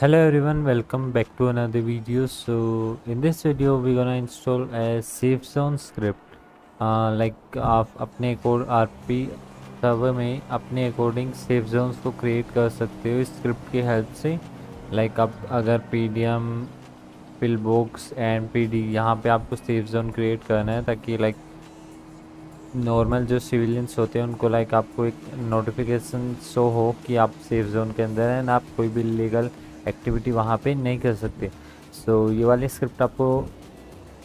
hello everyone welcome back to another video. So in this video we're gonna install a safe zone script. Uh, like आप अपने RP server में अपने according safe zones को create कर सकते हो script की हेल्प से। लाइक like आप अगर P D M pill box and P D यहाँ पर आपको सेफ़ जोन क्रिएट करना है ताकि लाइक नॉर्मल जो सिविलियंस होते हैं उनको लाइक आपको एक नोटिफिकेशन शो हो कि आप सेफ़ जोन के अंदर हैं ना आप कोई भी लीगल एक्टिविटी वहाँ पे नहीं कर सकते। सो so, ये वाली स्क्रिप्ट आपको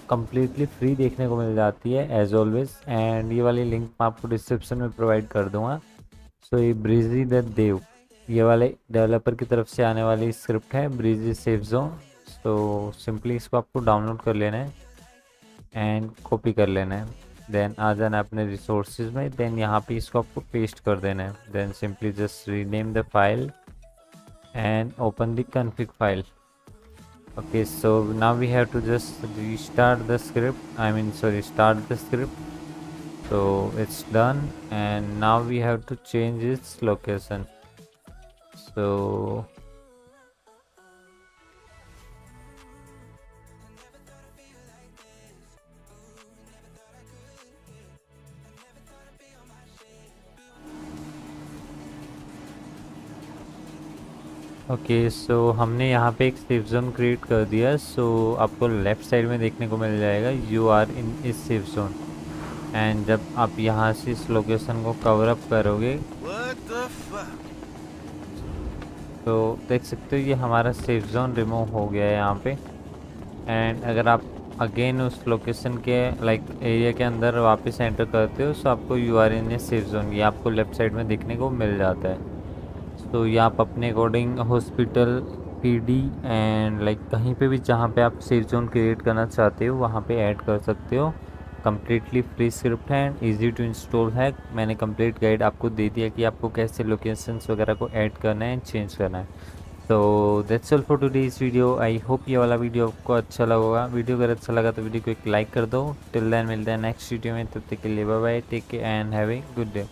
कम्प्लीटली फ्री देखने को मिल जाती है एज ऑलवेज एंड ये वाली लिंक मैं आपको डिस्क्रिप्शन में प्रोवाइड कर दूँगा। सो so, ये ब्रिजी द देव ये वाले डेवलपर की तरफ़ से आने वाली स्क्रिप्ट है ब्रिजी सेफ़ जोन तो सिंपली इसको आपको डाउनलोड कर लेना है एंड कॉपी कर लेना है। देन आ जाना अपने रिसोर्सेज में देन यहाँ पे इसको आपको पेस्ट कर देना है। Then simply just rename the file and open the config file. Okay so now we have to just restart the script. I mean sorry start the script. So it's done and now we have to change its location. So okay okay, so so हमने यहाँ पे एक safe zone create कर दिया so so आपको left side में देखने को मिल जाएगा यू आर इन इस सेफ़ जोन एंड जब आप यहाँ से इस लोकेशन को कवर अप करोगे तो देख सकते हो ये हमारा सेफ़ जोन रिमूव हो गया है यहाँ पे. एंड अगर आप अगेन उस लोकेशन के लाइक like, एरिया के अंदर वापस एंटर करते हो तो आपको you are in a safe zone ये आपको लेफ़्ट साइड में देखने को मिल जाता है. तो ये आप अपने according hospital PD and like कहीं पे भी जहाँ पे आप सेफ़ जोन क्रिएट करना चाहते हो, वहाँ पे ऐड कर सकते हो। कम्प्लीटली फ्री स्क्रिप्ट है एंड ईजी टू इंस्टॉल है। मैंने कंप्लीट गाइड आपको दे दिया कि आपको कैसे लोकेशंस वगैरह को ऐड करना है चेंज करना है। तो दैट्स ऑल फॉर टुडे इस वीडियो आई होप ये वाला वीडियो आपको अच्छा लगा वीडियो अगर अच्छा लगा तो वीडियो को एक लाइक कर दो। टिल देन मिलते हैं नेक्स्ट वीडियो में। तब तक के लिए bye bye take and have a good day